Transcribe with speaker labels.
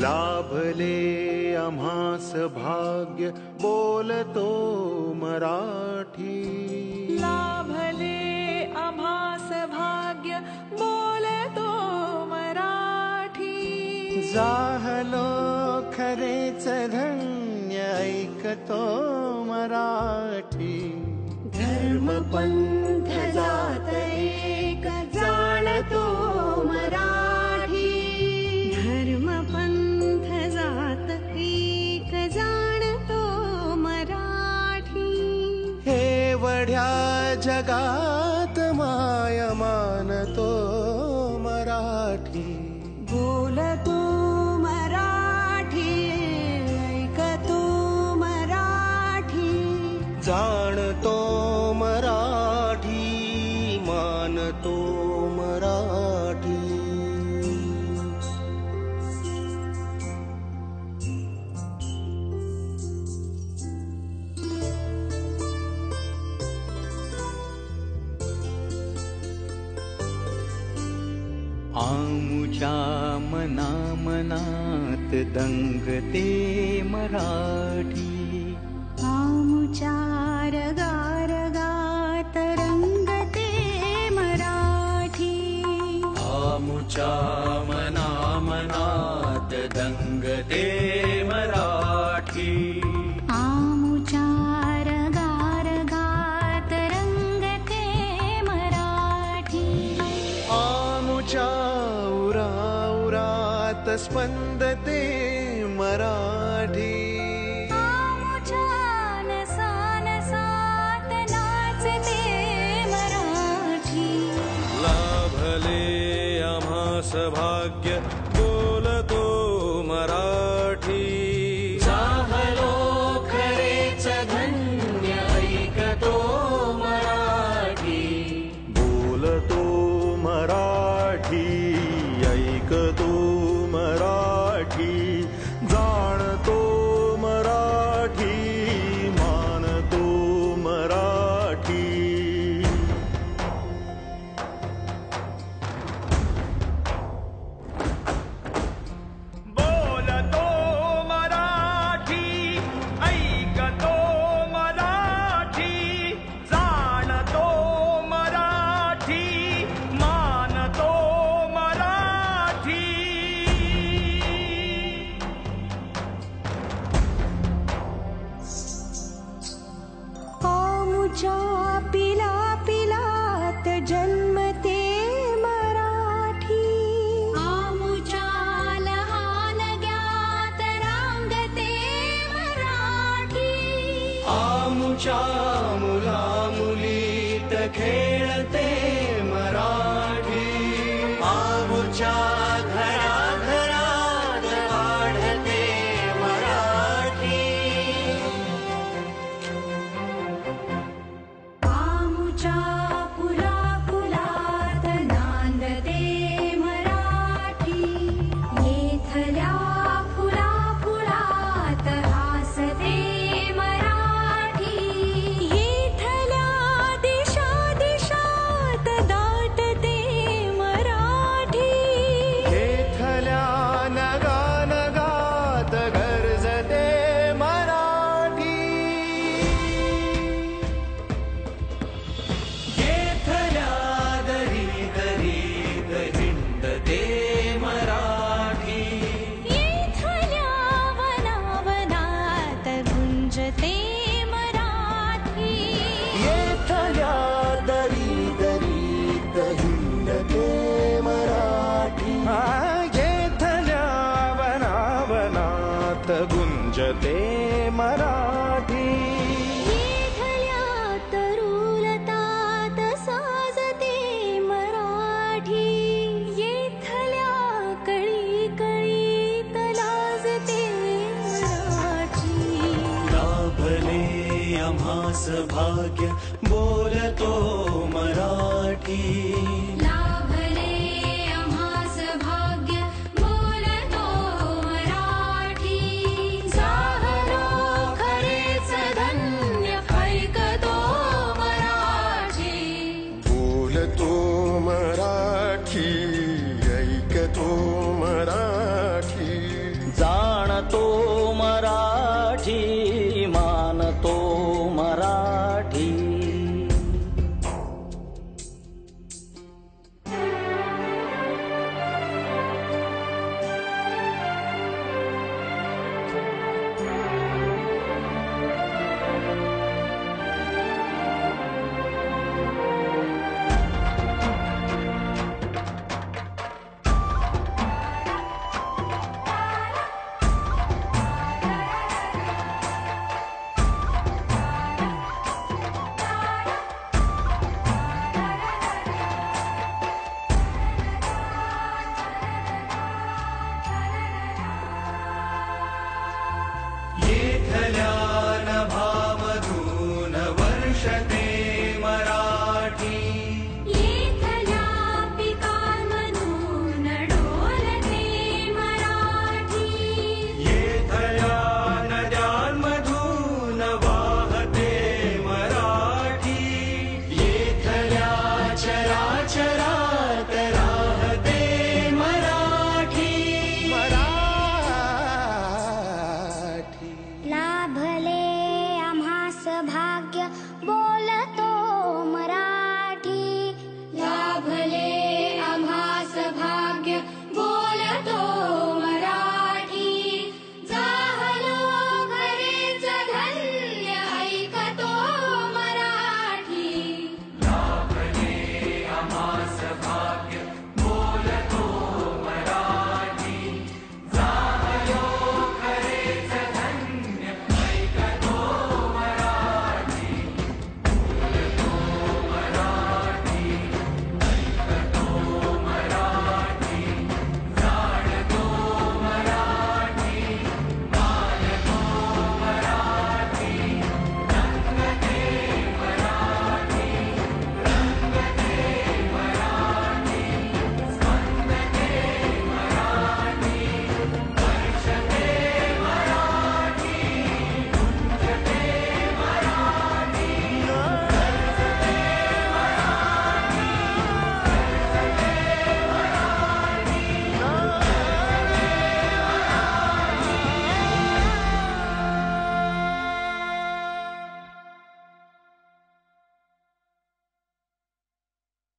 Speaker 1: लाभले आम्हास भाग्य बोलतो मराठी।
Speaker 2: लाभले आम्हास भाग्य बोलतो मराठी।
Speaker 1: जाहलो खरेच धन्य ऐकतो मराठी।
Speaker 2: धर्मपंथ
Speaker 1: मानतो मराठी। आमुच्या मना मनात दंगते मराठी मना दंगते मराठी
Speaker 2: आमुचार गारगात रंगते मराठी
Speaker 1: आमुच्या उरा उरात स्पंदते मराठी आम्हास भाग्य बोलतो मराठी। चाहलो खरेच धन्य ऐकतो मराठी। बोलतो मराठी ऐकतो मराठी
Speaker 2: आमुच्या गुंजते मराठी।
Speaker 1: येथल्या
Speaker 2: तरुलतात साजते मराठी। येथल्या कळी कळीत लाजते मराठी।
Speaker 1: लाभले आम्हास भाग्य बोलतो मराठी
Speaker 3: Revolution.